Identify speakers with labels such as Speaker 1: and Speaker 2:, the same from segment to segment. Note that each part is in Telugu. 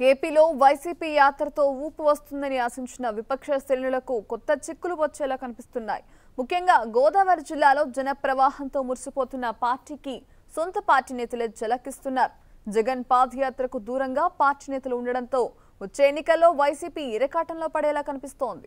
Speaker 1: ఏపీలో వైసీపీ యాత్రతో ఊపు వస్తుందని ఆశించిన విపక్ష శ్రేణులకు కొత్త చిక్కులు వచ్చేలా కనిపిస్తున్నాయి. ముఖ్యంగా గోదావరి జిల్లాలో జనప్రవాహంతో మురిసిపోతున్న పార్టీకి సొంత పార్టీ నేతలే జలకిస్తున్నారు జగన్ పాదయాత్రకు దూరంగా పార్టీ నేతలు ఉండడంతో వచ్చే ఎన్నికల్లో వైసీపీ ఇరకాటంలో పడేలా కనిపిస్తోంది.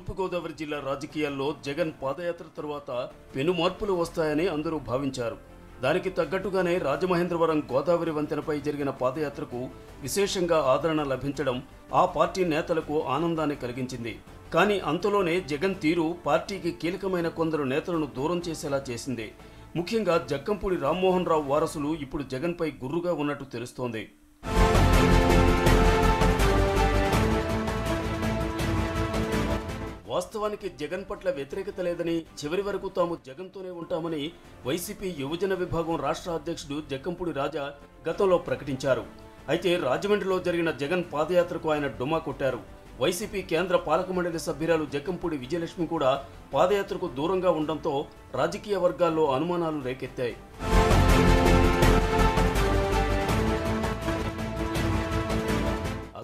Speaker 2: తూర్పుగోదావరి జిల్లా రాజకీయాల్లో జగన్ పాదయాత్ర తరువాత పెను మార్పులు వస్తాయని అందరూ భావించారు. దానికి తగ్గట్టుగానే రాజమహేంద్రవరం గోదావరి వంతెనపై జరిగిన పాదయాత్రకు విశేషంగా ఆదరణ లభించడం ఆ పార్టీ నేతలకు ఆనందాన్ని కలిగించింది. కానీ అంతలోనే జగన్ తీరు పార్టీకి కీలకమైన కొందరు నేతలను దూరం చేసేలా చేసింది. ముఖ్యంగా జక్కంపూడి రామ్మోహన్ రావు వారసులు ఇప్పుడు జగన్పై గుర్రుగా ఉన్నట్టు తెలుస్తోంది. వాస్తవానికి జగన్ పట్ల వ్యతిరేకత లేదని చివరి వరకు తాము జగన్తోనే ఉంటామని వైసీపీ యువజన విభాగం రాష్ట్ర అధ్యక్షుడు జక్కంపూడి రాజా గతంలో ప్రకటించారు. అయితే రాజమండ్రిలో జరిగిన జగన్ పాదయాత్రకు ఆయన డుమా కొట్టారు. వైసీపీ కేంద్ర పాలక మండలి సభ్యురాలు జక్కంపూడి విజయలక్ష్మి కూడా పాదయాత్రకు దూరంగా ఉండడంతో రాజకీయ వర్గాల్లో అనుమానాలు రేకెత్తాయి.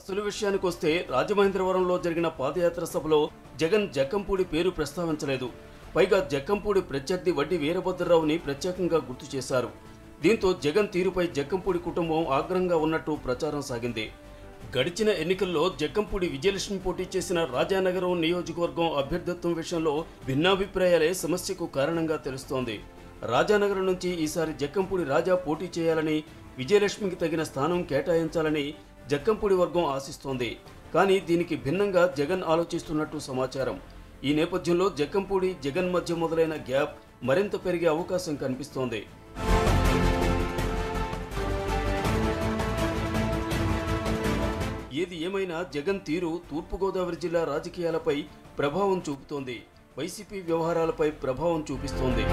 Speaker 2: అసలు విషయానికి వస్తే రాజమహేంద్రవరంలో జరిగిన పాదయాత్ర సభలో జగన్ జక్కంపూడి పేరు ప్రస్తావించలేదు. పైగా జక్కంపూడి ప్రత్యర్థి వడ్డీ వీరభద్రరావుని ప్రత్యేకంగా గుర్తు చేశారు. దీంతో జగన్ తీరుపై జక్కంపూడి కుటుంబం ఆగ్రహంగా ఉన్నట్టు ప్రచారం సాగింది. గడిచిన ఎన్నికల్లో జక్కంపూడి విజయలక్ష్మి పోటీ చేసిన రాజానగరం నియోజకవర్గం అభ్యర్థిత్వం విషయంలో భిన్నాభిప్రాయాలే సమస్యకు కారణంగా తెలుస్తోంది. రాజానగరం నుంచి ఈసారి జక్కంపూడి రాజా పోటీ చేయాలని విజయలక్ష్మికి తగిన స్థానం కేటాయించాలని జక్కంపూడి వర్గం ఆశిస్తోంది. కానీ దీనికి భిన్నంగా జగన్ ఆలోచిస్తున్నట్టు సమాచారం. ఈ నేపథ్యంలో జక్కంపూడి జగన్ మధ్య మొదలైన గ్యాప్ మరింత పెరిగే అవకాశం కనిపిస్తోంది. ఏది ఏమైనా జగన్ తీరు తూర్పుగోదావరి జిల్లా రాజకీయాలపై ప్రభావం చూపుతోంది. వైసీపీ వ్యవహారాలపై ప్రభావం చూపిస్తోంది.